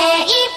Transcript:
say